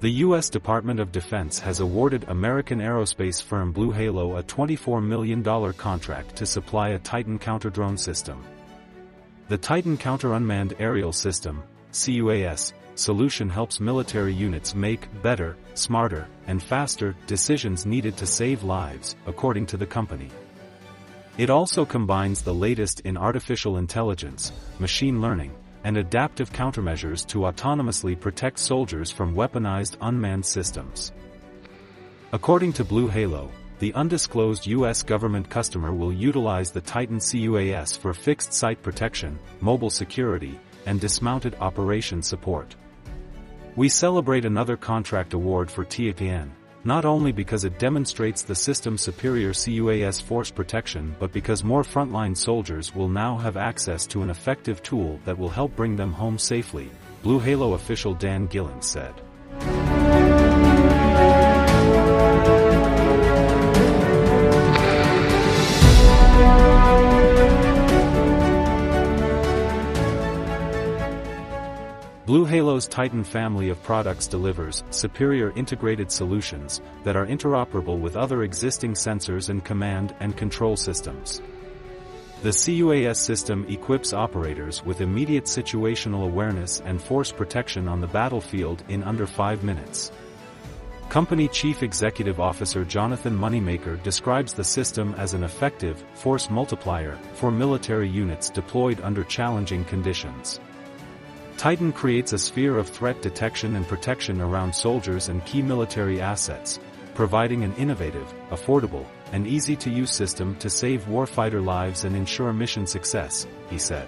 The U.S. Department of Defense has awarded American aerospace firm BlueHalo a $24 million contract to supply a Titan counter-drone system. The Titan Counter-Unmanned Aerial System, CUAS, solution helps military units make better, smarter, and faster decisions needed to save lives, according to the company. It also combines the latest in artificial intelligence, machine learning, and adaptive countermeasures to autonomously protect soldiers from weaponized unmanned systems. According to BlueHalo, the undisclosed U.S. government customer will utilize the Titan CUAS for fixed site protection, mobile security, and dismounted operation support. We celebrate another contract award for Titan, not only because it demonstrates the system's superior CUAS force protection but because more frontline soldiers will now have access to an effective tool that will help bring them home safely, BlueHalo official Dan Gillen said. BlueHalo's Titan family of products delivers superior integrated solutions that are interoperable with other existing sensors and command and control systems. The CUAS system equips operators with immediate situational awareness and force protection on the battlefield in under 5 minutes. Company Chief Executive Officer Jonathan Moneymaker describes the system as an effective force multiplier for military units deployed under challenging conditions. Titan creates a sphere of threat detection and protection around soldiers and key military assets, providing an innovative, affordable, and easy-to-use system to save warfighter lives and ensure mission success, he said.